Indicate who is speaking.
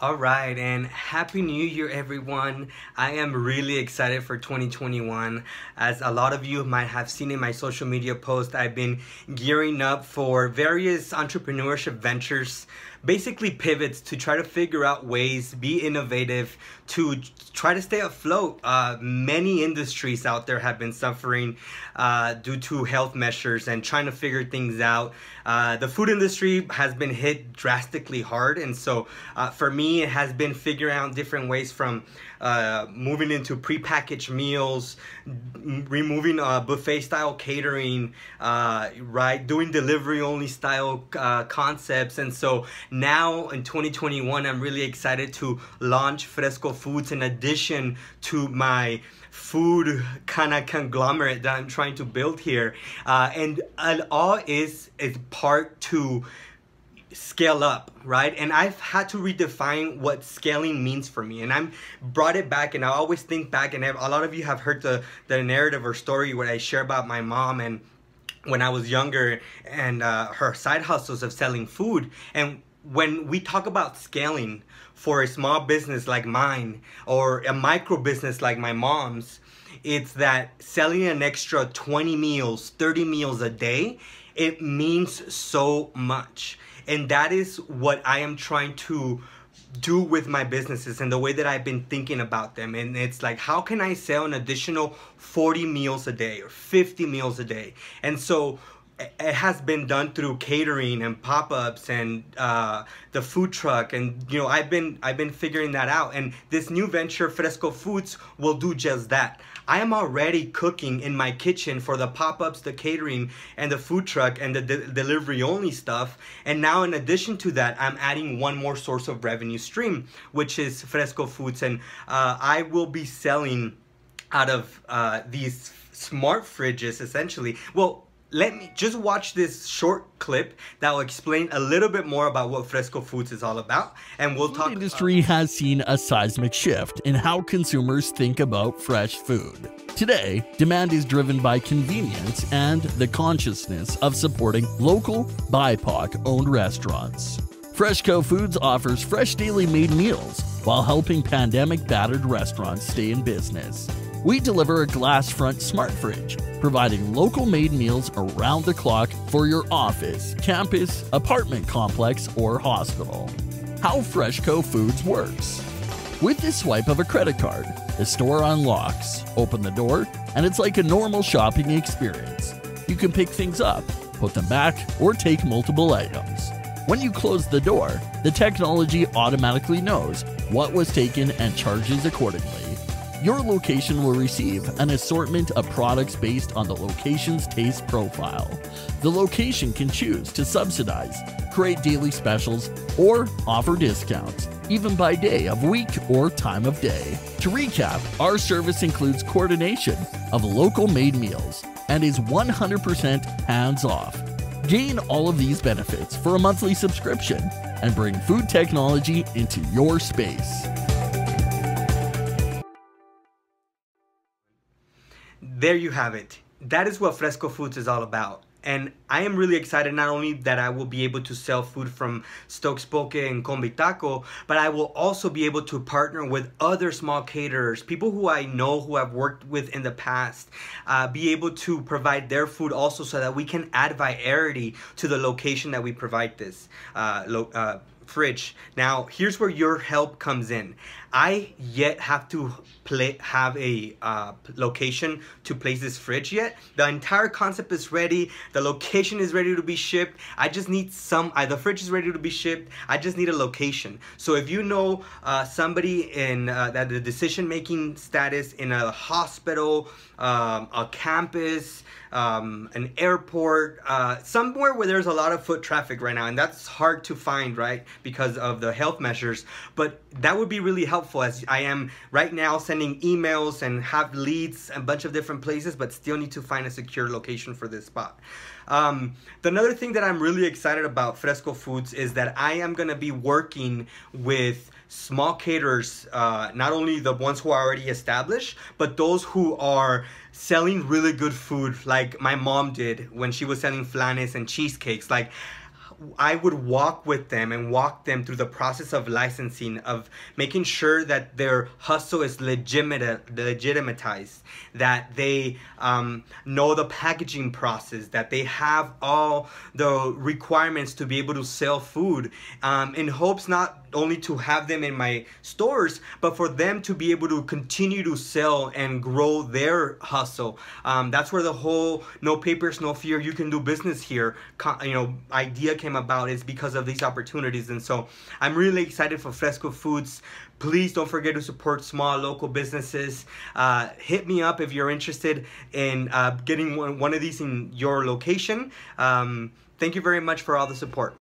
Speaker 1: All right, and Happy New Year, everyone. I am really excited for 2021. As a lot of you might have seen in my social media post, I've been gearing up for various entrepreneurship ventures, basically pivots to try to figure out ways, be innovative, to try to stay afloat. Uh, many industries out there have been suffering uh, due to health measures and trying to figure things out. Uh, the food industry has been hit drastically hard, and so uh, for me, it has been figuring out different ways from uh, moving into prepackaged meals, removing uh, buffet style catering, right, doing delivery only style concepts. And so now in 2021, I'm really excited to launch Fresco Foods in addition to my food kind of conglomerate that I'm trying to build here. Uh, and all is, is part to scale up right? And i've had to redefine what scaling means for me. And i'm brought it back and i always think back and a lot of you have heard the the narrative or story where i share about my mom and when i was younger and uh, her side hustles of selling food. And when we talk about scaling for a small business like mine or a micro business like my mom's it's that selling an extra 20 meals 30 meals a day it means so much and that is what I am trying to do with my businesses and the way that I've been thinking about them. And it's like, how can I sell an additional 40 meals a day or 50 meals a day? And so it has been done through catering and pop-ups and uh, the food truck and you know I've been I've been figuring that out and this new venture Fresco Foods will do just that. I am already cooking in my kitchen for the pop-ups, the catering and the food truck and the de delivery only stuff and now in addition to that I'm adding one more source of revenue stream which is Fresco Foods and uh, I will be selling out of uh, these smart fridges essentially. Well let me just watch this short clip that will explain a little bit more about what Fresco Foods is all about, and we'll talk.
Speaker 2: The industry has seen a seismic shift in how consumers think about fresh food. Today, demand is driven by convenience and the consciousness of supporting local, BIPOC-owned restaurants. Fresco Foods offers fresh daily made meals while helping pandemic-battered restaurants stay in business. We deliver a glass front smart fridge, providing local made meals around the clock for your office, campus, apartment complex, or hospital. How Fresco Foods works. With the swipe of a credit card, the store unlocks, open the door, and it's like a normal shopping experience. You can pick things up, put them back, or take multiple items. When you close the door, the technology automatically knows what was taken and charges accordingly. Your location will receive an assortment of products based on the location's taste profile. The location can choose to subsidize, create daily specials, or offer discounts, even by day of week or time of day. To recap, our service includes coordination of local made meals and is 100% hands off. Gain all of these benefits for a monthly subscription and bring food technology into your space.
Speaker 1: There you have it. That is what Fresco Foods is all about. And I am really excited not only that I will be able to sell food from Stokes Poke and Combi Taco, but I will also be able to partner with other small caterers, people who I know who I've worked with in the past, uh, be able to provide their food also so that we can add variety to the location that we provide this. Uh, uh, fridge. Now, here's where your help comes in. I yet have to play, have a uh, location to place this fridge yet. The entire concept is ready. The location is ready to be shipped. I just need some, uh, the fridge is ready to be shipped. I just need a location. So if you know uh, somebody in uh, that the decision-making status in a hospital, um, a campus, um, an airport, uh, somewhere where there's a lot of foot traffic right now, and that's hard to find, right, because of the health measures. But that would be really helpful as I am right now sending emails and have leads a bunch of different places, but still need to find a secure location for this spot. Um, the another thing that I'm really excited about Fresco Foods is that I am gonna be working with small caterers, uh, not only the ones who are already established, but those who are selling really good food like my mom did when she was selling flanes and cheesecakes. Like I would walk with them and walk them through the process of licensing, of making sure that their hustle is legitimate, legitimatized, that they um, know the packaging process, that they have all the requirements to be able to sell food, um, in hopes not only to have them in my stores, but for them to be able to continue to sell and grow their hustle. Um, that's where the whole no papers, no fear, you can do business here, you know, idea came about is because of these opportunities. And so I'm really excited for Fresco Foods. Please don't forget to support small local businesses. Uh, hit me up if you're interested in uh, getting one, one of these in your location. Um, thank you very much for all the support.